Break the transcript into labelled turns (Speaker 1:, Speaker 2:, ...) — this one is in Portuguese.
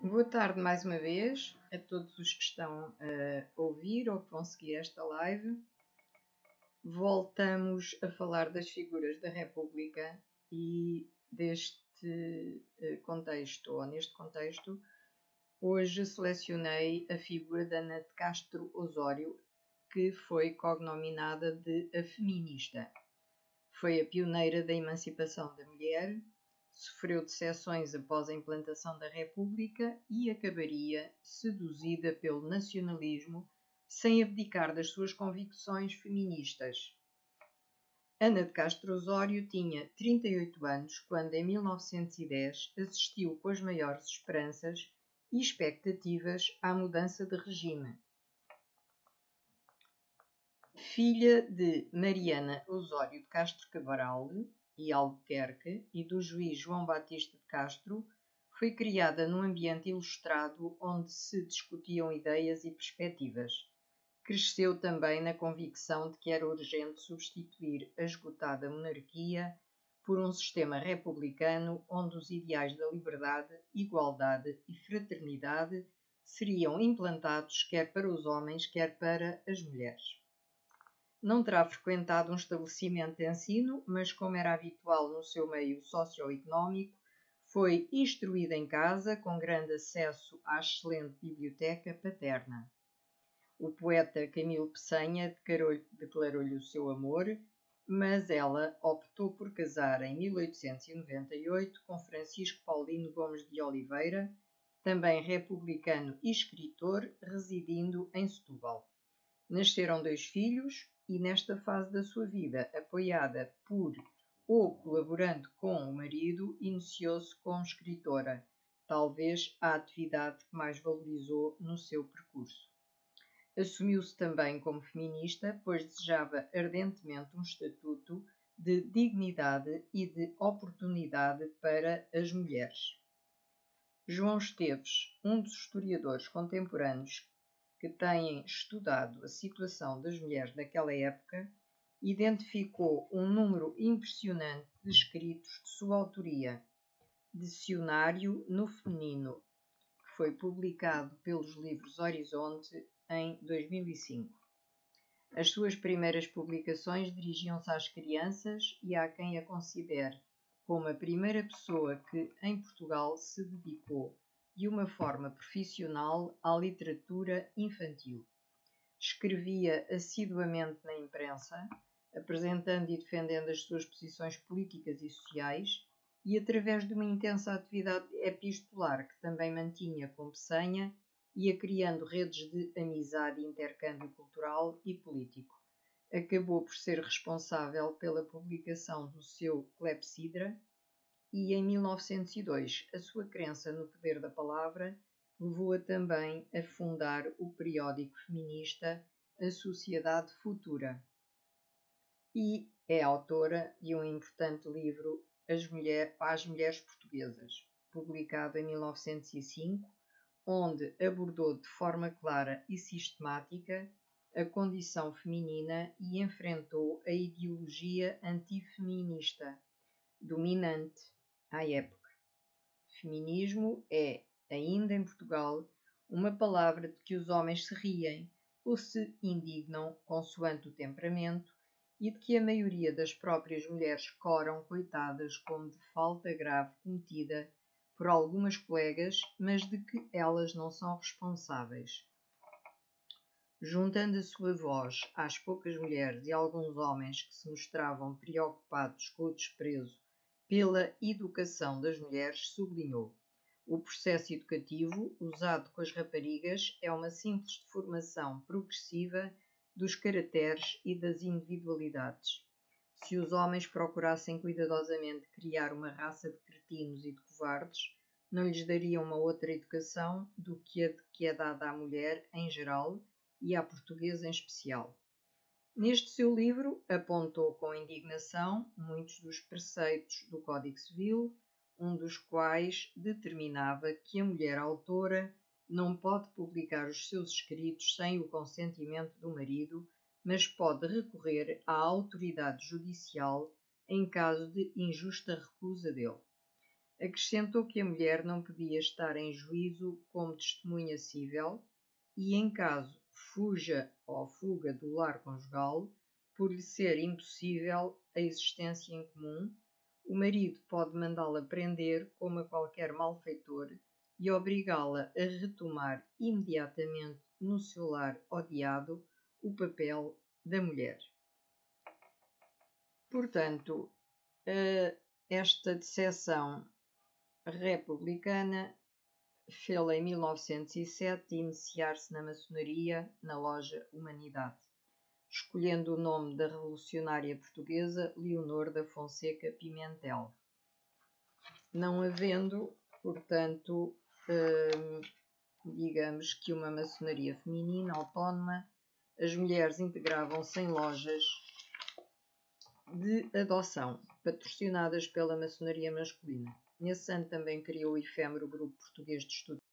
Speaker 1: Boa tarde mais uma vez a todos os que estão a ouvir ou que vão seguir esta live. Voltamos a falar das figuras da República e deste eh, contexto, ou neste contexto, hoje selecionei a figura da Ana de Castro Osório, que foi cognominada de a feminista. Foi a pioneira da emancipação da mulher, sofreu decepções após a implantação da República e acabaria seduzida pelo nacionalismo sem abdicar das suas convicções feministas. Ana de Castro Osório tinha 38 anos quando, em 1910, assistiu com as maiores esperanças e expectativas à mudança de regime. Filha de Mariana Osório de Castro Cabral e Albuquerque e do juiz João Batista de Castro, foi criada num ambiente ilustrado onde se discutiam ideias e perspectivas. Cresceu também na convicção de que era urgente substituir a esgotada monarquia por um sistema republicano onde os ideais da liberdade, igualdade e fraternidade seriam implantados quer para os homens, quer para as mulheres. Não terá frequentado um estabelecimento de ensino, mas, como era habitual no seu meio socioeconómico, foi instruída em casa com grande acesso à excelente biblioteca paterna. O poeta Camilo Peçanha declarou-lhe o seu amor, mas ela optou por casar em 1898 com Francisco Paulino Gomes de Oliveira, também republicano e escritor, residindo em Setúbal. Nasceram dois filhos, e nesta fase da sua vida, apoiada por ou colaborando com o marido, iniciou-se como escritora, talvez a atividade que mais valorizou no seu percurso. Assumiu-se também como feminista, pois desejava ardentemente um estatuto de dignidade e de oportunidade para as mulheres. João Esteves, um dos historiadores contemporâneos que têm estudado a situação das mulheres naquela época, identificou um número impressionante de escritos de sua autoria, Dicionário no Feminino, que foi publicado pelos livros Horizonte em 2005. As suas primeiras publicações dirigiam-se às crianças e a quem a considere como a primeira pessoa que, em Portugal, se dedicou de uma forma profissional à literatura infantil. Escrevia assiduamente na imprensa, apresentando e defendendo as suas posições políticas e sociais, e através de uma intensa atividade epistolar que também mantinha com Peçanha, ia criando redes de amizade e intercâmbio cultural e político. Acabou por ser responsável pela publicação do seu Clepsidra, e em 1902 a sua crença no poder da palavra levou-a também a fundar o periódico feminista A Sociedade Futura. E é autora de um importante livro As, Mulher, As Mulheres Portuguesas, publicado em 1905, onde abordou de forma clara e sistemática a condição feminina e enfrentou a ideologia antifeminista dominante à época. Feminismo é, ainda em Portugal, uma palavra de que os homens se riem ou se indignam consoante o temperamento e de que a maioria das próprias mulheres coram coitadas como de falta grave cometida por algumas colegas, mas de que elas não são responsáveis. Juntando a sua voz às poucas mulheres e alguns homens que se mostravam preocupados com o desprezo pela educação das mulheres, sublinhou: o processo educativo usado com as raparigas é uma simples deformação progressiva dos caracteres e das individualidades. Se os homens procurassem cuidadosamente criar uma raça de cretinos e de covardes, não lhes dariam uma outra educação do que a que é dada à mulher em geral e à portuguesa em especial. Neste seu livro, apontou com indignação muitos dos preceitos do Código Civil, um dos quais determinava que a mulher autora não pode publicar os seus escritos sem o consentimento do marido, mas pode recorrer à autoridade judicial em caso de injusta recusa dele. acrescentou que a mulher não podia estar em juízo como testemunha cível e, em caso fuja ou fuga do lar conjugal, por lhe ser impossível a existência em comum, o marido pode mandá-la prender como a qualquer malfeitor e obrigá-la a retomar imediatamente no seu lar odiado o papel da mulher. Portanto, esta decepção republicana fê-la em 1907 iniciar-se na maçonaria na loja Humanidade, escolhendo o nome da revolucionária portuguesa Leonor da Fonseca Pimentel. Não havendo, portanto, hum, digamos que uma maçonaria feminina autónoma, as mulheres integravam-se em lojas de adoção, patrocinadas pela maçonaria masculina. Nesse ano também criou o efêmero Grupo Português de Estudos